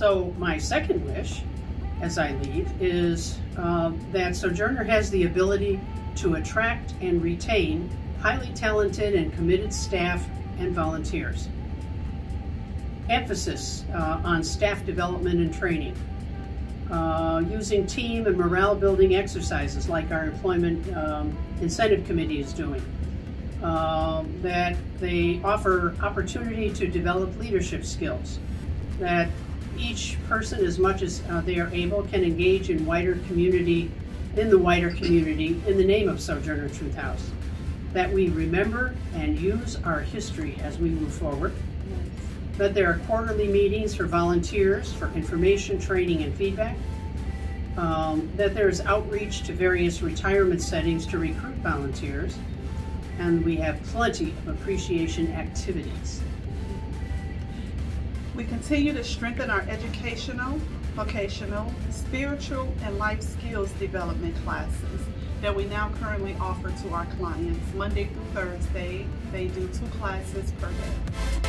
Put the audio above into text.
So my second wish, as I leave, is uh, that Sojourner has the ability to attract and retain highly talented and committed staff and volunteers. Emphasis uh, on staff development and training. Uh, using team and morale building exercises like our employment um, incentive committee is doing. Uh, that they offer opportunity to develop leadership skills. That each person, as much as uh, they are able, can engage in wider community, in the wider community, in the name of Sojourner Truth House. That we remember and use our history as we move forward. That there are quarterly meetings for volunteers for information, training, and feedback. Um, that there's outreach to various retirement settings to recruit volunteers. And we have plenty of appreciation activities. We continue to strengthen our educational, vocational, spiritual, and life skills development classes that we now currently offer to our clients. Monday through Thursday, they do two classes per day.